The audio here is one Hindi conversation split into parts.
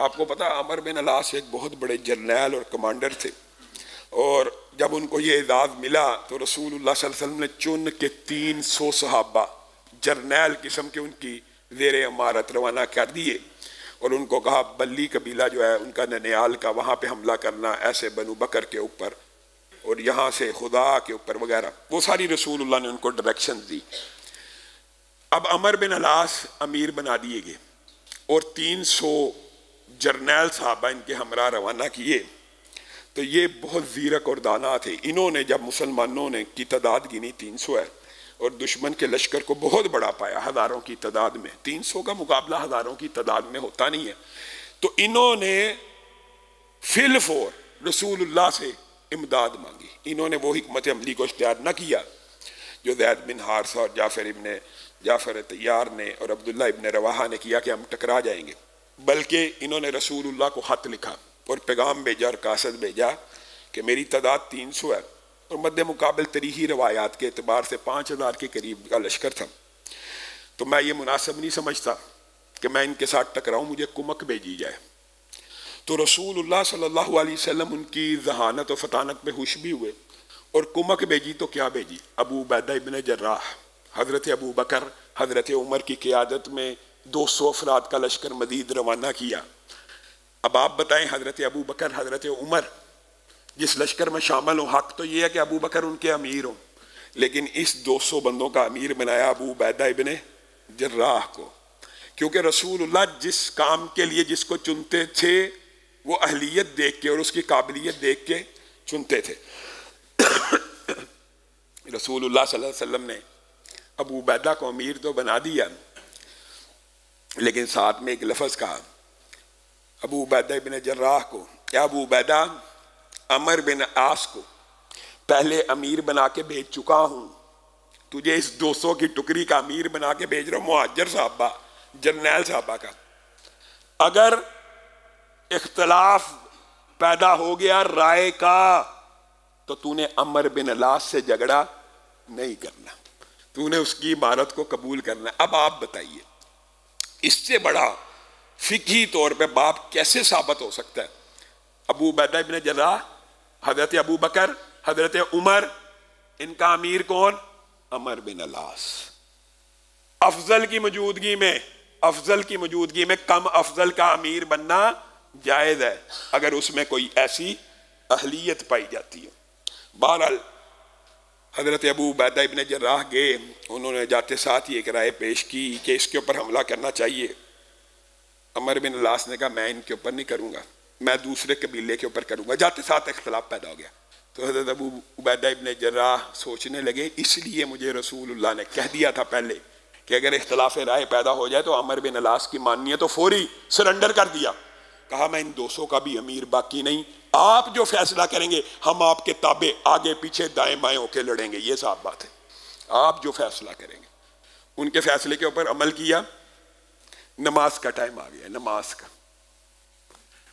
आपको पता, अमर बिन अलास एक बहुत बड़े जर्नैल और कमांडर थे। और जब उनको ये एजाज़ मिला तो रसूल वसल्लम ने चुन के तीन सौ सहाबा जर्नैल किस्म के उनकी जेर अमारत रवाना कर दिए। और उनको कहा, बल्ली कबीला जो है, उनका ननियाल का, वहाँ पे हमला करना, ऐसे बनु बकर के ऊपर और यहाँ से खुदा के ऊपर वगैरह। वो सारी रसूलुल्लाह ने उनको डायरेक्शन दी। अब अमर बिन अलास अमीर बना दिए गए। और तीन सौ जर्नैल साहबा इनके हमरा रवाना किए तो ये बहुत जीरक और दाना थे। इन्होंने जब मुसलमानों ने की तादाद गिनी तीन सौ है, और दुश्मन के लश्कर को बहुत बड़ा पाया हज़ारों की तादाद में। तीन सौ का मुकाबला हज़ारों की तादाद में होता नहीं है। तो इन्होंने फिल फोर रसूलुल्लाह से इमदाद मांगी। इन्होंने वो हमत अमली को इख्तियार न किया, जो जैद बिन हारसा और जाफ़र इबन जाफ़र तैयार ने और अब्दुल्ला इबन रवाहा ने किया कि हम टकरा जाएँगे। बल्कि इन्होंने रसूलुल्लाह को ख़त लिखा और पैगाम भेजा और कासद भेजा कि मेरी तादाद तीन सौ है और मद्द मुकाबल तरीही रवायात के अतबार से पाँच हज़ार के करीब का लश्कर था। तो मैं ये मुनासिब नहीं समझता कि मैं इनके साथ टकराऊँ, मुझे कुमक भेजी जाए। तो रसूलुल्लाह सल्लल्लाहु अलैहि वसल्लम उनकी जहानत और फतानत में खुश भी हुए और कुमक भेजी तो क्या भेजी? अबू बैदा इबन जर्राह, हज़रत अबू बकर, हज़रत उमर की क़्यादत में दो सौ अफराद का लश्कर मदीद रवाना किया। अब आप बताएँ हज़रत अबू बकर, हज़रत उमर, जिस लश्कर में शामिल हो, हक तो ये है कि अबू बकर उनके अमीर हों। लेकिन इस 200 बंदों का अमीर बनाया अबू बैदा इबन जर्राह को। क्योंकि रसूलुल्लाह जिस काम के लिए जिसको चुनते थे, वो अहलियत देख के और उसकी काबिलियत देख के चुनते थे। रसूलुल्लाह सल्लल्लाहु अलैहि वसल्लम ने अबू बैदा को अमीर तो बना दिया। लेकिन साथ में एक लफज कहा, अबू बैदा बिन जर्राह को क्या अबू बैदा अमर बिन आस को, पहले अमीर बना के भेज चुका हूँ। तुझे इस 200 की टुकड़ी का अमीर बना के भेज रहा हूँ मुहाजर साहबा, जर्नैल साहबा का। अगर इख्तलाफ पैदा हो गया राय का तो तूने अमर बिन अलास से झगड़ा नहीं करना। तूने उसकी इमारत को कबूल करना। अब आप बताइए इससे बड़ा फिकी तौर पे बाप कैसे साबित हो सकता है? अबू बैदा इबन जरा हज़रत अबू बकर, हज़रत उमर, इनका अमीर कौन? अमर बिन अलास। अफजल की मौजूदगी में, अफजल की मौजूदगी में कम अफजल का अमीर बनना जायज़ है, अगर उसमें कोई ऐसी अहलियत पाई जाती है। बहरहाल हज़रत अबू बैदा इबन जर्राह गए। उन्होंने जाते साथ ही एक राय पेश की कि इसके ऊपर हमला करना चाहिए। अमर बिन लास ने कहा, मैं इनके ऊपर नहीं करूँगा। मैं दूसरे कबीले के ऊपर करूँगा। जाते साथ इख्तलाफ पैदा हो गया। तो हज़रत अबू उबैदा इबन जर्राह सोचने लगे, इसलिए मुझे रसूलुल्लाह ने कह दिया था पहले कि अगर इख्तलाफ राय पैदा हो जाए तो अमर बिन अलास की मानिए तो फौरी सरेंडर कर दिया। कहा, मैं इन दोस्तों का भी अमीर बाकी नहीं। आप जो फैसला करेंगे, हम आपके ताबे आगे पीछे दाएँ बाएँ होके लड़ेंगे। ये साफ़ बात है। आप जो फैसला करेंगे। उनके फैसले के ऊपर अमल किया। नमाज़ का टाइम आ गया, नमाज़ का।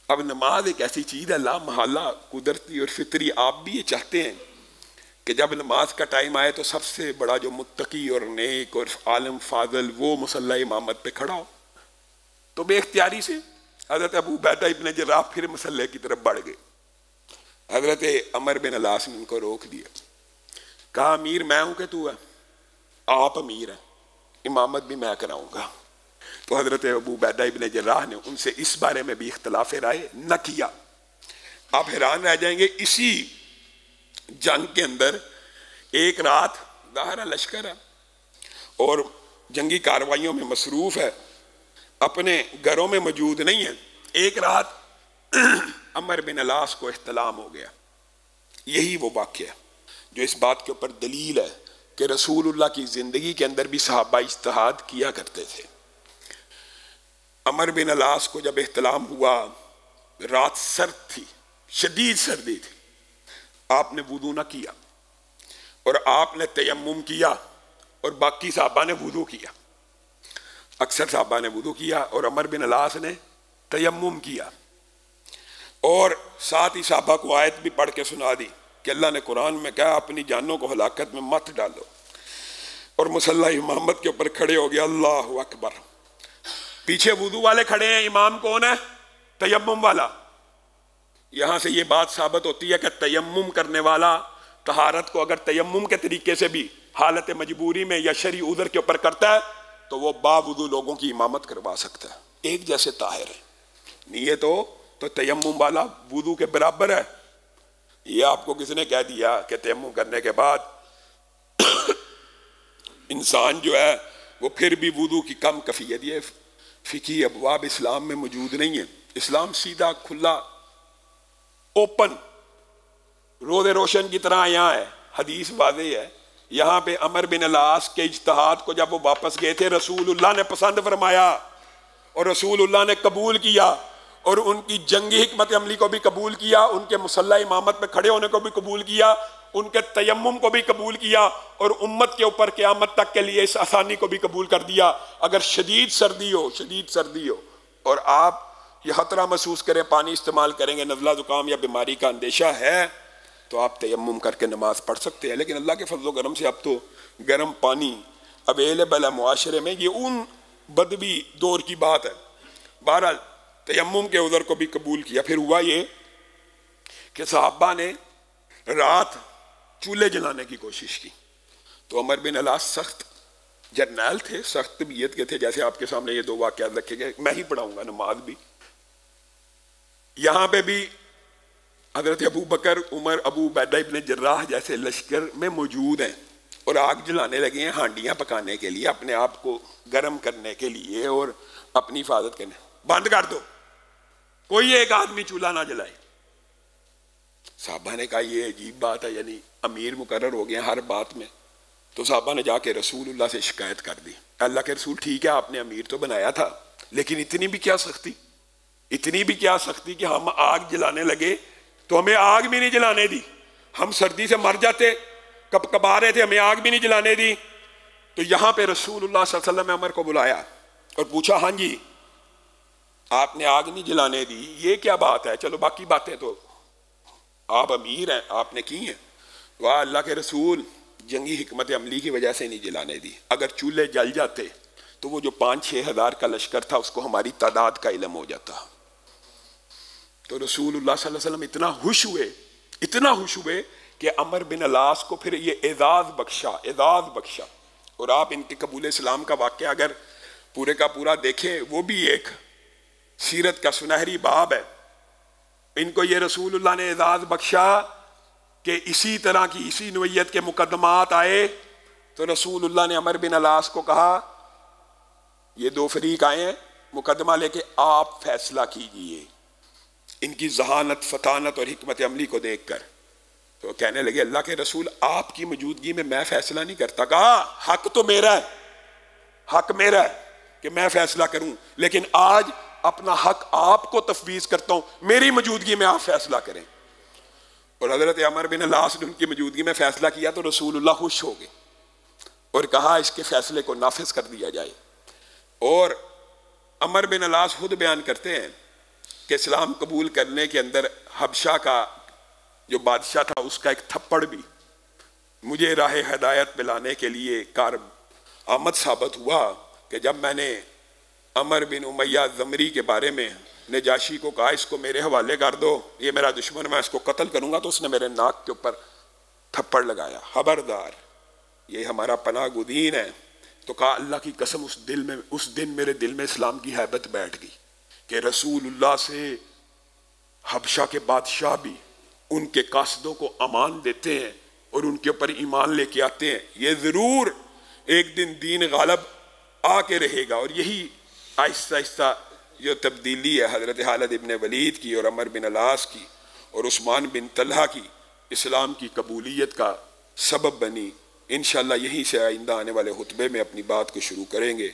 अब नमाज़ एक ऐसी चीज़ है ला महला कुदरती और फितरी। आप भी ये चाहते हैं कि जब नमाज़ का टाइम आए तो सबसे बड़ा जो मुत्तकी और नेक और आलम फाजल वो मुसल्ला इमामत पे खड़ा हो। तो बेख्तियारी से हज़रत अबू बैदा इबन जरा फिर मसल्ले की तरफ़ बढ़ गए। हज़रत अमर बिन अलास ने उनको रोक दिया। कहा, अमीर मैं हूँ कि तू है? आप अमीर है। इमामत भी मैं कराऊँगा। तो हज़रत अबू बैदा इबन जराह ने उनसे इस बारे में भी इख्तलाफ राय न किया। आप हैरान रह जाएँगे, इसी जंग के अंदर एक रात दाहरा लश्कर है और जंगी कार्रवाइयों में मसरूफ है। अपने घरों में मौजूद नहीं है। एक रात अमर बिन अलास को इख्तलाम हो गया। यही वो वाक्य है, जो इस बात के ऊपर दलील है कि रसूलुल्लाह की ज़िंदगी के अंदर भी सहाबा इजतहाद किया करते थे। अमर बिन अलास को जब इख्तलाम हुआ, रात सर्द थी, शदीद सर्दी थी। आपने वुदू ना किया और आपने तयम किया और बाकी साहबा ने वुदू किया। अक्सर साहबा ने वुदू किया और अमर बिन अलास ने तयम किया। और साथ ही साहबा को आयत भी पढ़ के सुना दी कि अल्लाह ने कुरान में कहा, अपनी जानों को हलाकत में मत डालो। और मुसल्ला मोहम्मद के ऊपर खड़े हो गए, अल्लाह अकबर। पीछे वुदू वाले खड़े हैं, इमाम कौन है? तयम वाला। यहाँ से ये बात साबित होती है कि तयम करने वाला तहारत को अगर तयम के तरीके से भी हालत मजबूरी में या शरी उधर के ऊपर करता है तो वो बावजूद लोगों की इमामत करवा सकता है। एक जैसे ताहिर है। नीयत हो तो तयम वाला वुदू के बराबर है। ये आपको किसने कह दिया कि तयम करने के बाद इंसान जो है, वो फिर भी वुदू की कम कफियत। ये फ़िकी अबवाब इस्लाम में मौजूद नहीं है। इस्लाम सीधा, खुला, ओपन, रोज रोशन की तरह यहाँ है। हदीस वादे है। यहाँ पे अमर बिन अलास के इजतहाद को जब वो वापस गए थे, रसूलुल्लाह ने पसंद फरमाया और रसूलुल्लाह ने कबूल किया और उनकी जंगी हमत अमली को भी कबूल किया, उनके मुसल्ला इमामत में खड़े होने को भी कबूल किया, उनके तयम को भी कबूल किया और उम्मत के ऊपर क़्यामत तक के लिए इस आसानी को भी कबूल कर दिया। अगर शदीद सर्दी हो, शदीद सर्दी हो और आप ये खतरा महसूस करें, पानी इस्तेमाल करेंगे, नज़ला ज़ुकाम या बीमारी का अंदेशा है तो आप तयम करके नमाज़ पढ़ सकते हैं। लेकिन अल्लाह के फजल गर्म से अब तो गर्म पानी अवेलेबल है मुआरे में। ये उन बदबी दौर की बात है। बहरहाल तयम के उधर को भी कबूल किया। फिर हुआ ये कि साहबा ने रात चूल्हे जलाने की कोशिश की। तो अमर बिन अला सख्त जर्नैल थे, सख्त तबीयत के थे। जैसे आपके सामने ये दो वाक्य रखे गए। मैं ही पढ़ाऊँगा नमाज़ भी। यहाँ पे भी हज़रत अबू बकर, उमर, अबू बैदा इबन जर्राह जैसे लश्कर में मौजूद हैं और आग जलाने लगे हैं हांडियाँ पकाने के लिए, अपने आप को गर्म करने के लिए और अपनी हिफाजत करने। बंद कर दो। कोई एक आदमी चूल्हा ना जलाए। साहबा ने कहा, ये अजीब बात है, यानी अमीर मुकर हो गए हर बात में। तो साहबा ने जाके रसूल से शिकायत कर दी। अल्लाह के रसूल ठीक है, आपने अमीर तो बनाया था, लेकिन इतनी भी क्या सख्ती? इतनी भी क्या सख्ती कि हम आग जलाने लगे तो हमें आग भी नहीं जलाने दी। हम सर्दी से मर जाते कब कबा रहे थे, हमें आग भी नहीं जलाने दी। तो यहाँ पे रसूलुल्लाह सल्लल्लाहु अलैहि अमर को बुलाया और पूछा हाँ जी, आपने आग नहीं जलाने दी, ये क्या बात है? चलो बाकी बातें तो आप अमीर हैं, आपने की हैं। वाह, अल्लाह के रसूल, जंगी हमत अमली की वजह से नहीं जलाने दी। अगर चूल्हे जल जाते तो वो जो पाँच छः हज़ार का लश्कर था, उसको हमारी तादाद का इलम हो जाता। तो रसूल वसल्लम इतना खुश हुए, इतना खुश हुए कि अमर बिन अलास को फिर ये एजाज बख्शा एजाज बख्शा। और आप इनके कबूल इस्लाम का वाक्य अगर पूरे का पूरा देखें, वो भी एक सीरत का सुनहरी बाब है। इनको ये रसूलुल्लाह ने एजाज बख्शा कि इसी तरह की, इसी नवैयत के मुकदमात आए। तो रसूलुल्लाह ने अमर बिन अलास को कहा, ये दो फरीक आए हैं, मुकदमा लेके आप फैसला कीजिए। इनकी जहानत फतानत और हमत अमली को देख कर तो कहने लगे, अल्लाह के रसूल, आपकी मौजूदगी में मैं फैसला नहीं करता। कहा, हक तो मेरा है। हक मेरा है कि मैं फैसला करूँ। लेकिन आज अपना हक आपको तफवीज करता हूँ। मेरी मौजूदगी में आप फैसला करें। और हज़रत अमर बिन लाश ने उनकी मौजूदगी में फैसला किया तो रसूलुल्लाह खुश हो गए और कहा, इसके फैसले को नाफिज कर दिया जाए। और अमर बिन अलास खुद बयान करते हैं कि इस्लाम कबूल करने के अंदर हबशा का जो बादशाह था, उसका एक थप्पड़ भी मुझे राह हदायत मिलाने के लिए कार आमद साबित हुआ कि जब मैंने अमर बिन उमैया जमरी के बारे में नजाशी को कहा, इसको मेरे हवाले कर दो, ये मेरा दुश्मन मैं इसको कत्ल करूँगा तो उसने मेरे नाक के ऊपर थप्पड़ लगाया। खबरदार, ये हमारा पनाह गुदीन है। तो कहा, अल्लाह की कसम, उस दिल में, उस दिन मेरे दिल में इस्लाम की हैबत बैठ गई। कि रसूलुल्लाह से हबशा के बादशाह भी उनके कासदों को अमान देते हैं और उनके ऊपर ईमान लेके आते हैं। ये ज़रूर एक दिन दीन गालब आके रहेगा। और यही आहिस्ता आहिस्ता जो तब्दीली है हज़रत हालत इबन वलीद की और अमर बिन अलास की और उस्मान बिन तलहा की। इस्लाम की कबूलियत का सबब बनी। इन यहीं से आइंदा आने वाले खुतबे में अपनी बात को शुरू करेंगे।